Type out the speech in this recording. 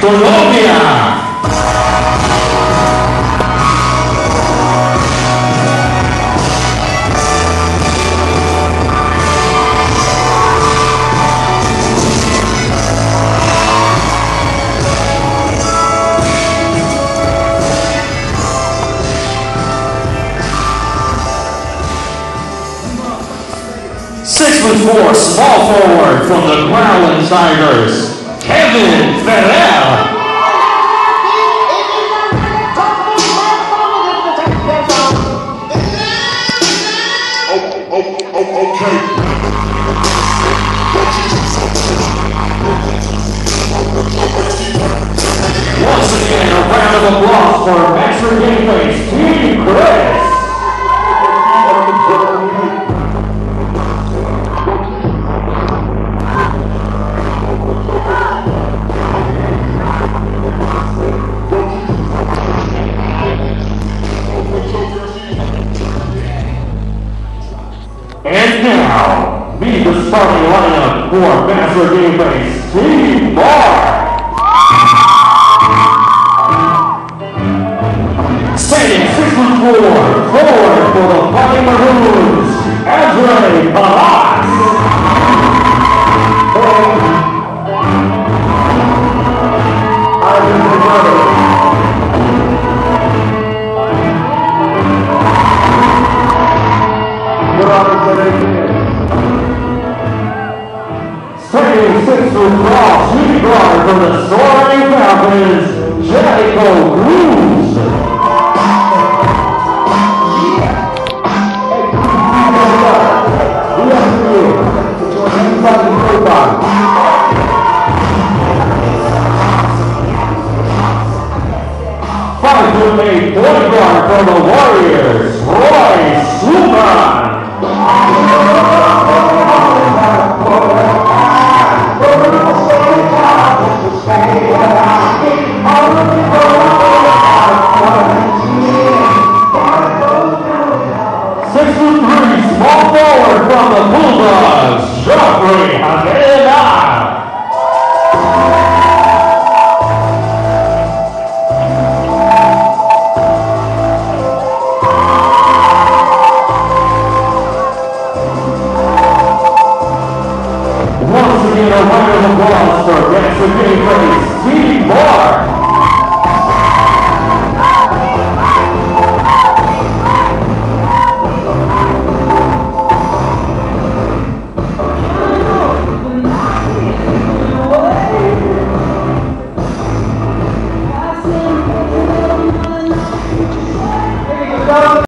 Colombia. Six foot four small forward from the Growling Tigers, Kevin Ferrer. Oh, oh, oh, okay. Once again, a round of applause for Metro Game Face Team Chris. And now, meet the starting lineup for Master Game Face Team Marc. Standing six foot four, forward for the Fighting Maroons, Andre Paras. Standing six foot tall, shooting guard from the Soaring Falcons, Jericho Cruz. Five foot eight point guard from the Warriors, the Bulldogs,